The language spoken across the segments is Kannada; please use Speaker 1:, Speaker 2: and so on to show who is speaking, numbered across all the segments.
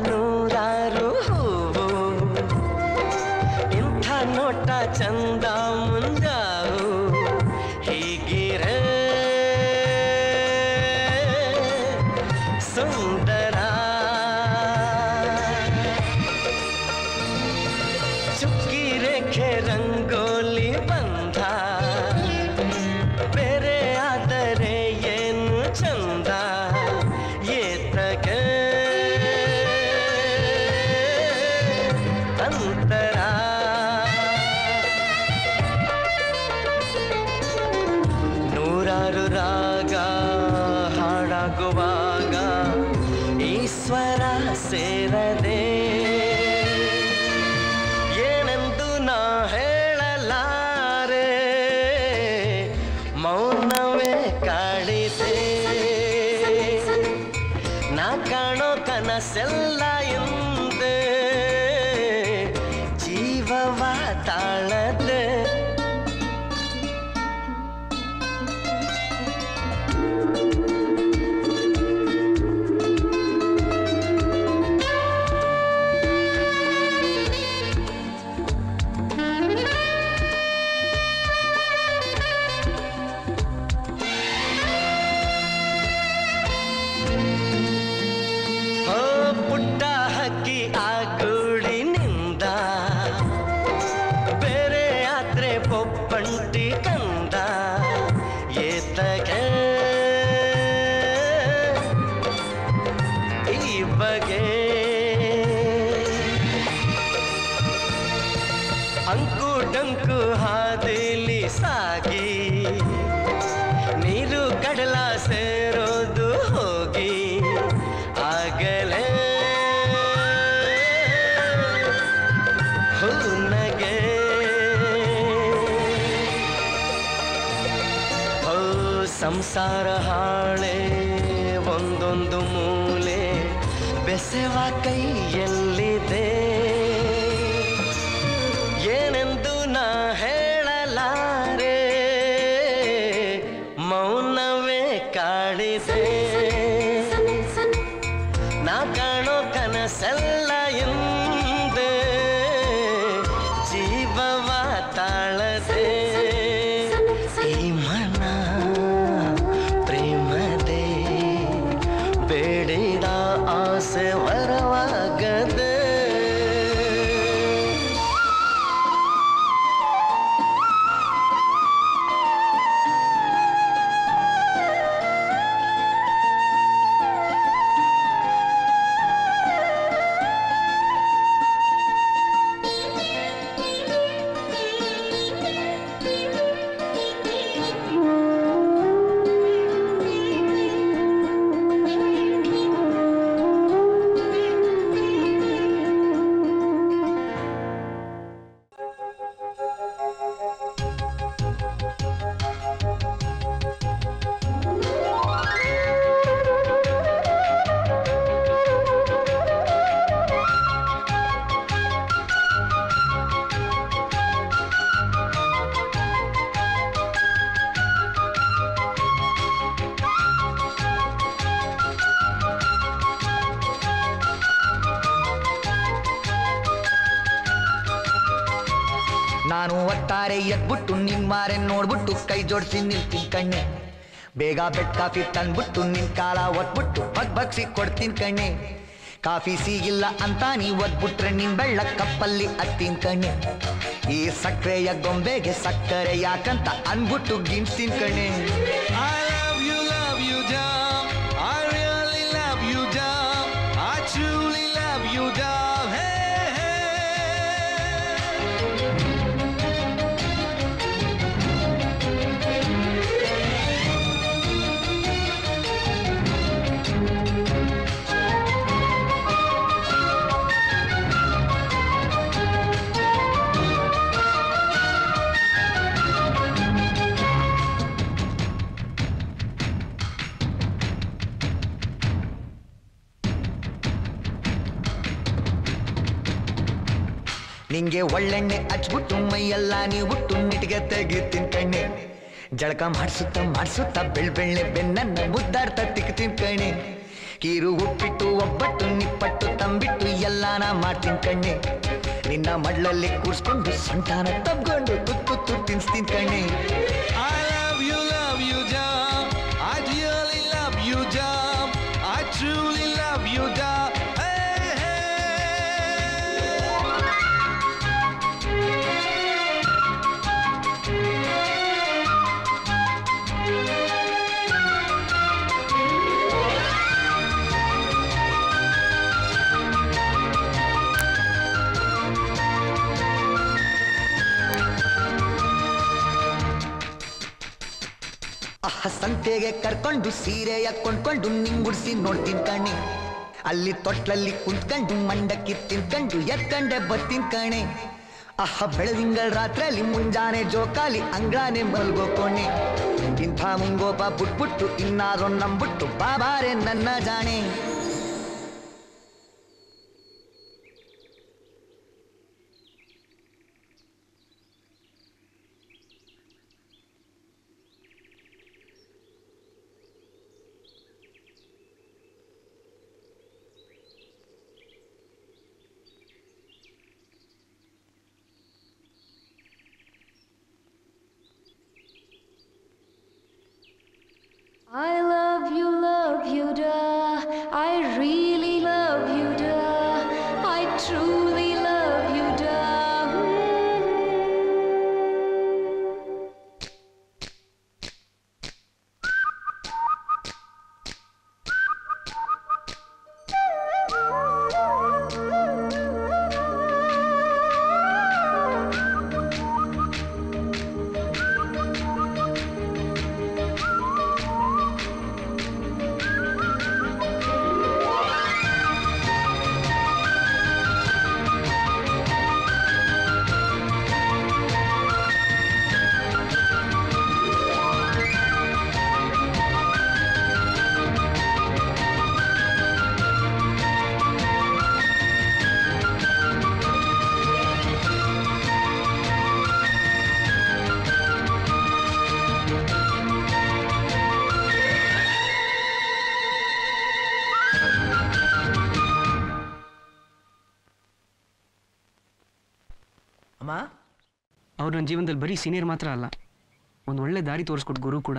Speaker 1: know ಸಂಸಾರ ಹಾಳೆ ಒಂದೊಂದು ಮೂಲೆ ಬೆಸೆವ ಕೈಯಲ್ಲಿದೆ.
Speaker 2: ನಾನು ಒಟ್ಟಾರೆ ಎದ್ಬಿಟ್ಟು ನಿನ್ ಮಾರೆ ನೋಡ್ಬಿಟ್ಟು ಕೈ ಜೋಡಿಸಿ ನಿಲ್ತೀನಿ ಕಣ್ಣೆ. ಬೇಗ ಬೆಡ್ ಕಾಫಿ ತಂದ್ಬಿಟ್ಟು ನಿನ್ ಕಾಲ ಒಟ್ಬಿಟ್ಟು ಬಗ್ ಬಗ್ಸಿ ಕೊಡ್ತೀನಿ ಕಣ್ಣೆ. ಕಾಫಿ ಸಿಗಿಲ್ಲ ಅಂತ ನೀ ಒದ್ಬಿಟ್ರೆ ನಿನ್ ಬೆಳ್ಳ ಕಪ್ಪಲ್ಲಿ ಅತ್ತೀನ್ ಕಣ್ಣೆ. ಈ ಸಕ್ಕರೆಯ ಗೊಂಬೆಗೆ ಸಕ್ಕರೆ ಯಾಕಂತ ಅನ್ಬಿಟ್ಟು ಗಿಣ್ಸಿನ್ ಕಣೆ ನಿಂಗೆ ಒಳ್ಳೆಣ್ಣೆ ಹಚ್ಬಿಟ್ಟು ಮೈಯೆಲ್ಲ ನೀವು ಬಿಟ್ಟು ನಿಟ್ಗೆ ತೆಗಿತೀನಿ ಕಣ್ಣೆ. ಜಳಕ ಮಾಡಿಸುತ್ತ ಮಾಡಿಸುತ್ತ ಬೆಳ್ ಬೆಳ್ಳೆ ಬೆನ್ನನ್ನ ಮುದ್ದಾಡ್ತಾ ತಿಕ್ತೀನಿ ಕಣೆ. ಕೀರು ಉಪ್ಪಿಟ್ಟು ಒಬ್ಬಟ್ಟು ನಿಪ್ಪಟ್ಟು ತಂಬಿಟ್ಟು ಎಲ್ಲಾನ ಮಾಡ್ತೀನಿ ಕಣ್ಣೆ. ನಿನ್ನ ಮಡ್ಲಲ್ಲಿ ಕೂರ್ಸ್ಕೊಂಡು ಸೊಂಟಾನ ತಬ್ಕೊಂಡು ತುತ್ತು ತುತ್ತು ತಿನ್ಸ್ತೀನಿ ಕಣ್ಣೆ. ಆಹ ಸಂತೆಗೆ ಕರ್ಕೊಂಡು, ಸೀರೆಯ ಕೊಂಡ್ಕೊಂಡು ನಿಂಗುಡ್ಸಿ ನೋಡ್ತೀನಿ ಕಣೆ. ಅಲ್ಲಿ ತೊಟ್ಲಲ್ಲಿ ಕುಂತ್ಕೊಂಡು, ಮಂಡಕ್ಕಿ ತಿನ್ಕಂಡು ಎತ್ಕಂಡೆ ಬರ್ತೀನಿ ಕಣೆ. ಅಹ ಬೆಳದಿಂಗಳ ರಾತ್ರಿಯಲ್ಲಿ ಮುಂಜಾನೆ ಜೋಕಾಲಿ ಅಂಗಾನೆ ಮಲ್ಗೋ ಕೋಣೆ. ಇಂಥ ಮುಂಗೋಪ ಬಿಟ್ಬಿಟ್ಟು ಇನ್ನಾರೋ ನಂಬಿಟ್ಟು, ಬಾಬಾರೆ ನನ್ನ ಜಾಣೆ.
Speaker 3: I
Speaker 4: ಅವ್ರು ನನ್ನ ಜೀವನದಲ್ಲಿ ಬರೀ ಸೀನಿಯರ್ ಮಾತ್ರ ಅಲ್ಲ ಒಂದು ಒಳ್ಳೆ ದಾರಿ ತೋರಿಸ್ಕೊಟ್ಟು ಗುರು ಕೂಡ.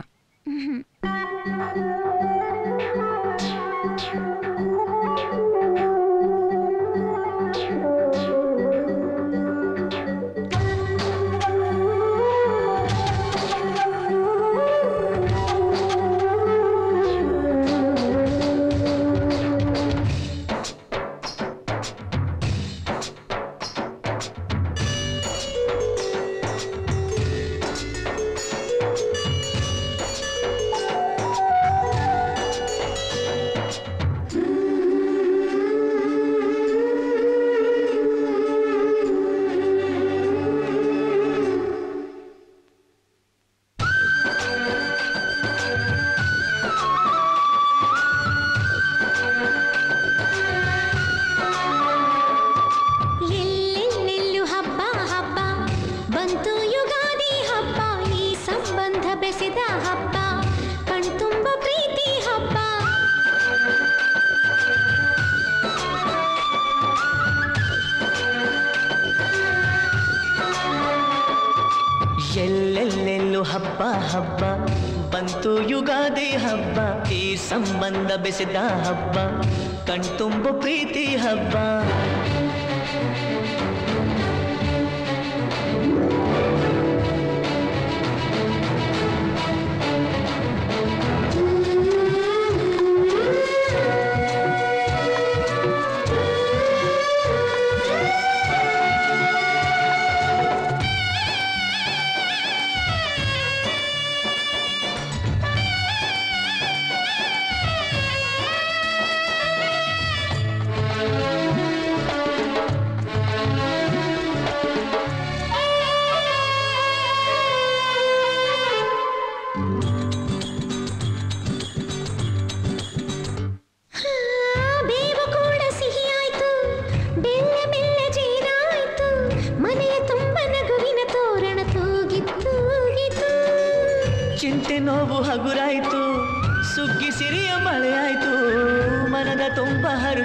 Speaker 3: ಎಲ್ಲೆಲ್ಲೆಲ್ಲೂ ಹಬ್ಬ ಹಬ್ಬ. ಬಂತು ಯುಗಾದಿ ಹಬ್ಬ ಈ ಸಂಬಂಧ ಬೆಸೆದ ಹಬ್ಬ. ಕಣ್ತುಂಬು ಪ್ರೀತಿ ಹಬ್ಬ.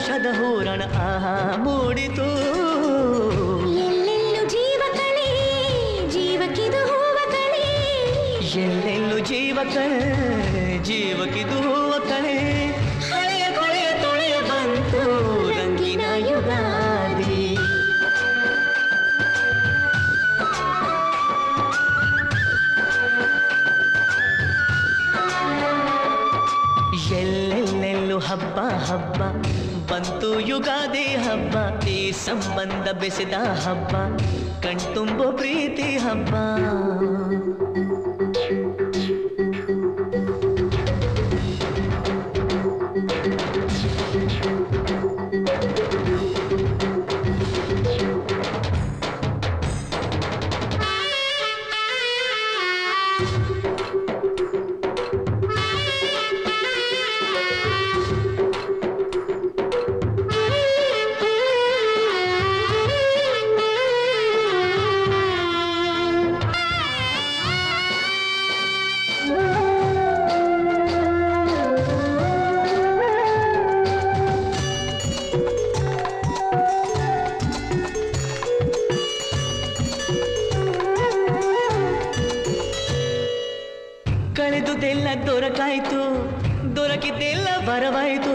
Speaker 5: ಹರುಷದ ಹೂರಣ ಆಹಾ ಮೂಡಿತು.
Speaker 3: ಎಲ್ಲೆಲ್ಲೂ ಜೀವ ಕಣಿ ಜೀವಕ್ಕಿದು ಹೂವ ಕಣಿ.
Speaker 5: ಎಲ್ಲೆಲ್ಲೂ ಜೀವ ಜೀವಕ್ಕಿದು ಸಂಬಂಧ ಬೆಸೆದ ಹಬ್ಬ ಕಣ್ತುಂಬೋ ಪ್ರೀತಿ ಹಬ್ಬ ಕಳೆದುದೆಲ್ಲ ದೊರಕಾಯ್ತು. ದೊರಕಿದ್ದೆಲ್ಲ ಬರವಾಯ್ತು.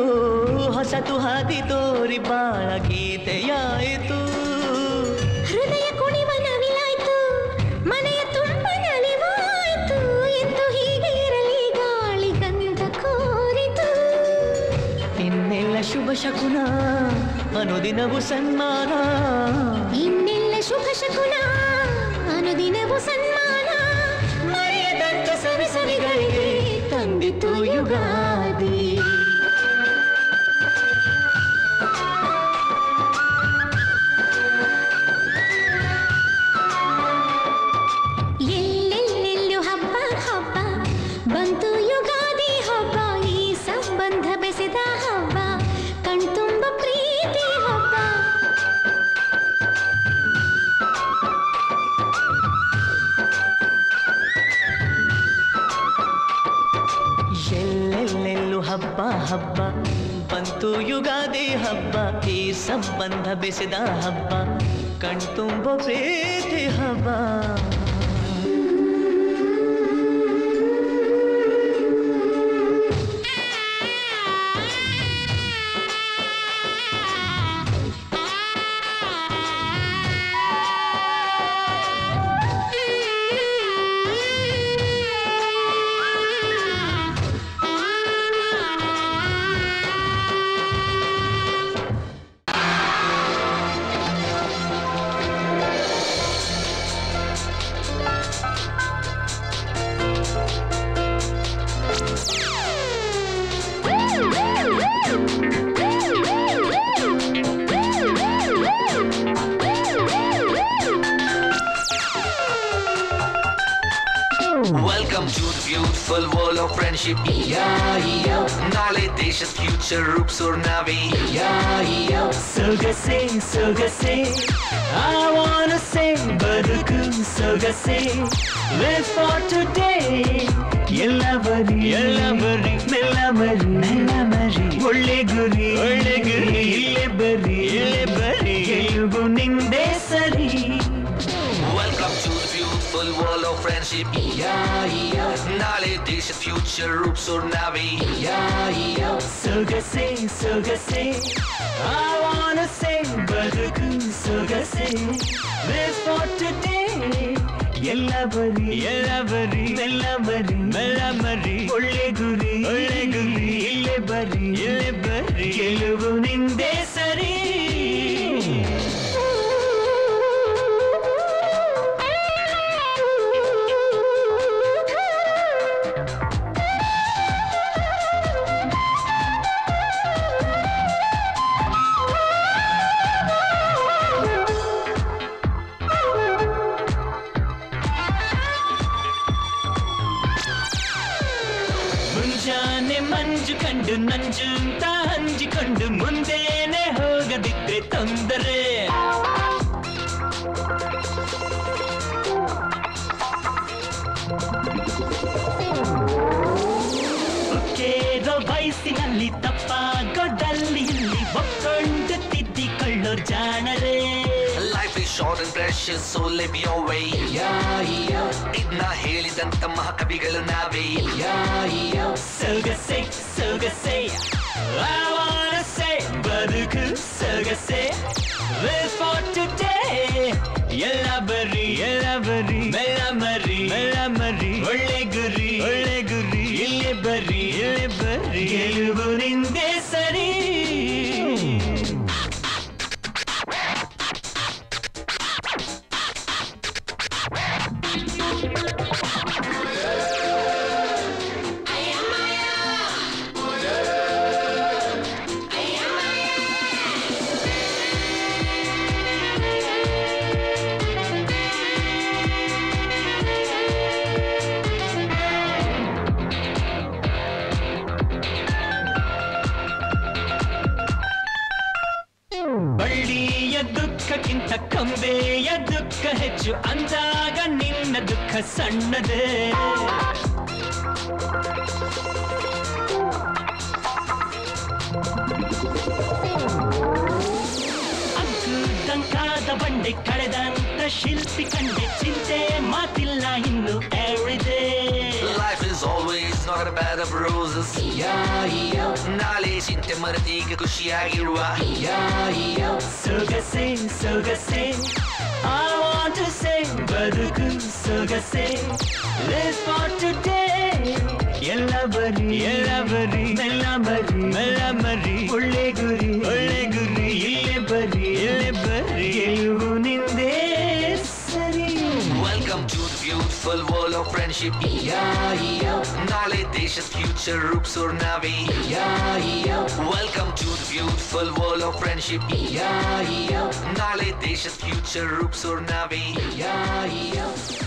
Speaker 5: ಹೊಸತು ಹಾದಿ ತೋರಿ ಬಾಳ ಗೀತೆಯಾಯಿತು.
Speaker 3: ಹೃದಯ ಕುಣಿವ ನವಿಲಾಯ್ತು. ಮನೆಯ ತುಂಬ ನಲಿವಾಯ್ತು. ಎಂದು ಹೀಗೆ ಇರಲಿ ಗಾಳಿ ಗಂಧ ಕೋರಿತು.
Speaker 5: ಇನ್ನೆಲ್ಲ ಶುಭ ಶಕುನ ಅನುದಿನವು ಸನ್ಮಾನ.
Speaker 3: ಇನ್ನೆಲ್ಲ ಶುಭ ಶಕುನ ಅನುದಿನವು ಸನ್ಮಾನ. युगा ಸಂಬಂಧ ಬೆಸೆದ ಹಬ್ಬ ಕಣ್ತುಂಬ ಪ್ರೀತಿ ಹಬ್ಬ
Speaker 6: world of friendship. E-I-E-O. ನಾಳೆ ದೇಶದ ಫ್ಯೂಚರ್ ರೂಪಿಸೋರ್ ನಾವೇ E-I-E-O.
Speaker 5: ಸೊಗಸೆ ಸೊಗಸೆ I wanna say ಬದುಕು ಸೊಗಸೆ Live for today ಎಲ್ಲ ಬರಿ ಎಲ್ಲ ಬರಿ ಮೆಲ್ಲ ಮರಿ ಮೆಲ್ಲ ಮರಿ ಒಳ್ಳೆ ಗುರಿ ಒಳ್ಳೆ ಗುರಿ ಇಲ್ಲೇ ಬರಿ ಇಲ್ಲೇ ಬರಿ ಗೆಲುವು ನಿಂದೆ ಸರಿ
Speaker 6: Welcome to the beautiful world of friendship. Friendship ನಾಳೆ ದೇಶ ಫ್ಯೂಚರ್ ರೂಪಿಸೋರ್ ನಾವೇ
Speaker 7: ಸೊಗಸೆ ಸೊಗಸೆ I wanna say ಬದುಕು ಸೊಗಸೆ Live for today ಎಲ್ಲ ಬರಿ ಎಲ್ಲ ಬರಿ ಮೆಲ್ಲ ಬರಿ ಮೆಲ್ಲ ಮರಿ ಒಳ್ಳೆ ಗುರಿ ಒಳ್ಳೆ ಗುರಿ ಇಲ್ಲೇ ಬರಿ ಇಲ್ಲೇ ಬರಿ ಗೆಲುವು ನಿಂದೆ
Speaker 6: short and precious so live your way ಇದನ್ನ ಹೇಳಿದಂತ ಮಹಾಕವಿಗಳು ನಾವೇ
Speaker 7: ಸೊಗಸೆ ಸೊಗಸೆ I wanna say ಬದುಕು ಸೊಗಸೆ Live for today ಎಲ್ಲ ಬರಿ ಎಲ್ಲ ಬರಿ ಮೆಲ್ಲ ಮರಿ ಮೆಲ್ಲ ಮರಿ ಒಳ್ಳೆ ಗುರಿ ಸಣ್ಣದೇ ಅಗ್ಗುದಂಕಾದ ಬಂಡೆ ಕಳೆದಂತ ಶಿಲ್ಪಿ ಕಂಡೆ ಚಿಂತೆ ಮಾತಿಲ್ಲ ಇನ್ನು everyday
Speaker 6: Life is always not a bed of roses. ನಾಳೆ ಚಿಂತೆ ಮರೆತೀಗ ಖುಷಿಯಾಗಿರುವ.
Speaker 7: ಸೊಗಸೆ ಸೊಗಸೆ. want to say ಬದುಕು ಸೊಗಸೆ Live for today ಎಲ್ಲ ಬರಿ ಎಲ್ಲ ಬರಿ ಮೆಲ್ಲ ಬರಿ ಮೆಲ್ಲ ಮರಿ ಒಳ್ಳೆ ಗುರಿ ಒಳ್ಳೆ beautiful wall of
Speaker 6: friendship. E-I-O Naladacious future Roops or Navi. E-I-O Welcome to the beautiful wall of friendship. E-I-O Naladacious future Roops or Navi. E-I-O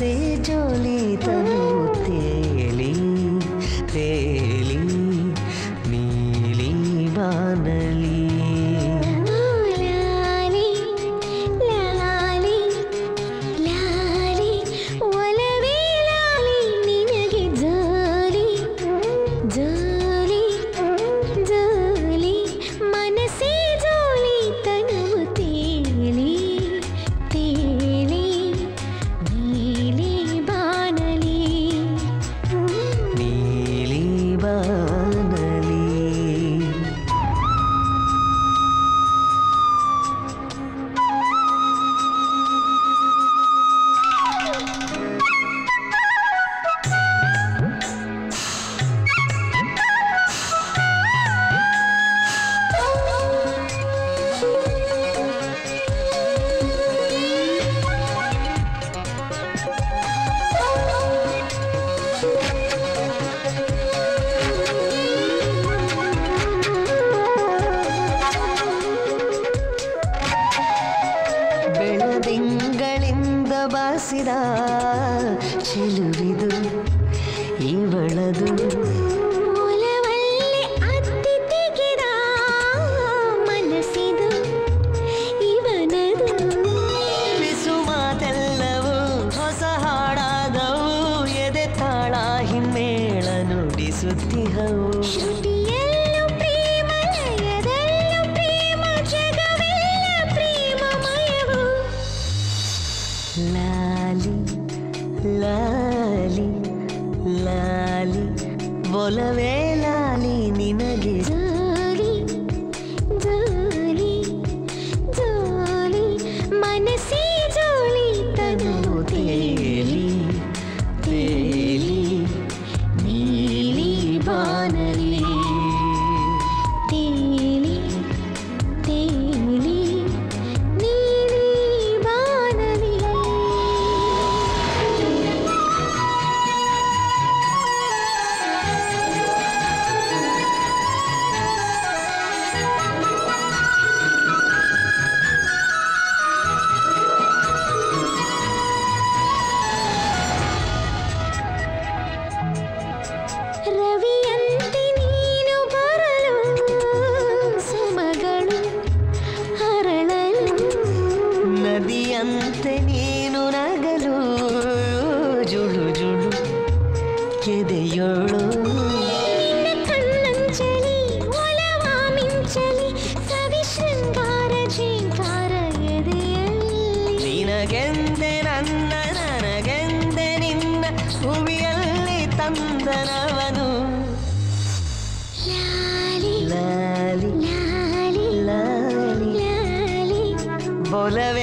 Speaker 6: see ಬಂದನವನು
Speaker 8: ಲಾಲಿ ಲಾಲಿ ಲಾಲಿ ಲಾಲಿ
Speaker 5: ಬೋಲವೇ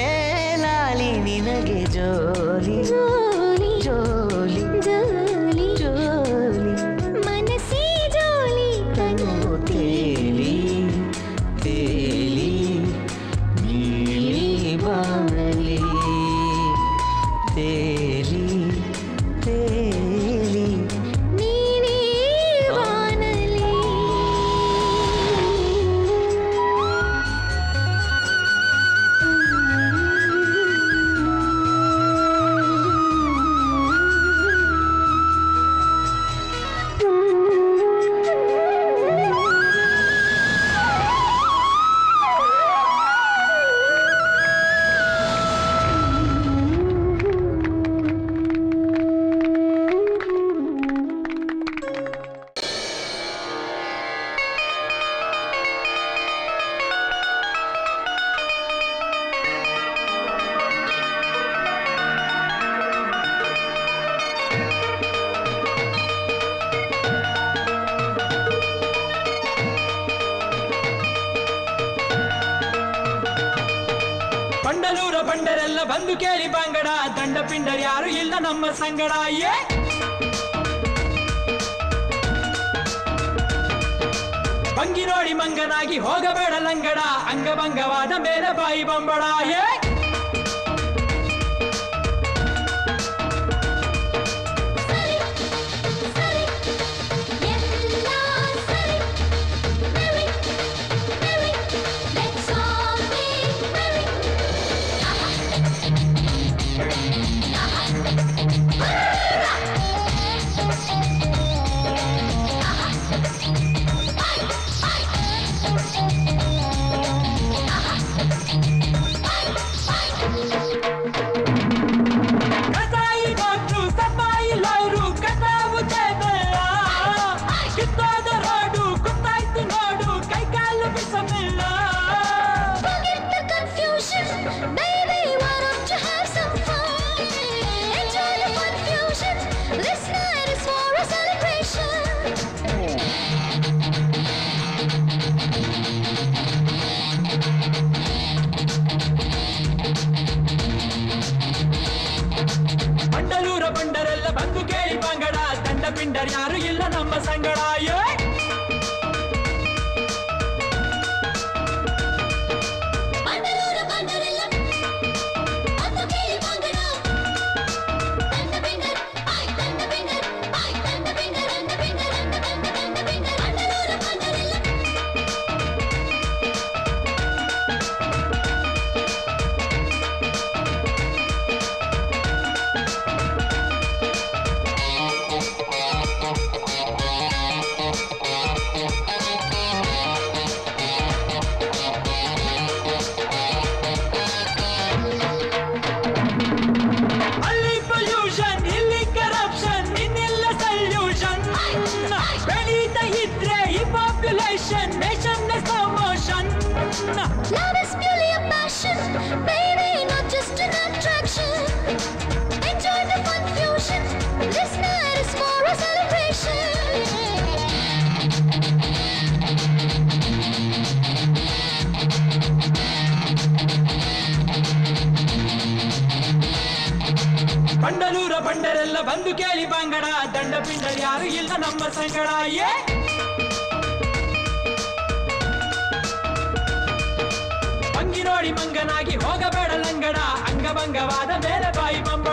Speaker 9: ನಮ್ಮ ಸಂಗಡ ಏ ಬಂಗಿ ನೋಡಿ ಮಂಗನಾಗಿ ಹೋಗಬೇಡ ಲಂಗಡ ಅಂಗಭಂಗವಾದ ಮೇಲೆ ಬಾಯಿ ಬಂಬಡ ಏ ಸಂಗಡ ಏ ನೋಡಿ ಮಂಗನಾಗಿ ಹೋಗಬೇಡ ಲಂಗಡ ಅಂಗಭಂಗವಾದ ಮೇಲೆ ಬಾಯಿ ಬಂಬಡ